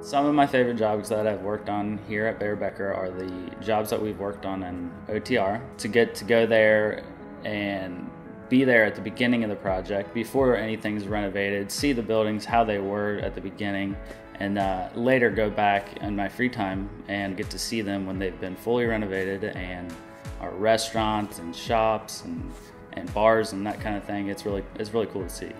Some of my favorite jobs that I've worked on here at Bayer Becker are the jobs that we've worked on in OTR. To get to go there and be there at the beginning of the project before anything's renovated, see the buildings how they were at the beginning, and uh, later go back in my free time and get to see them when they've been fully renovated and our restaurants and shops and, and bars and that kind of thing. It's really it's really cool to see.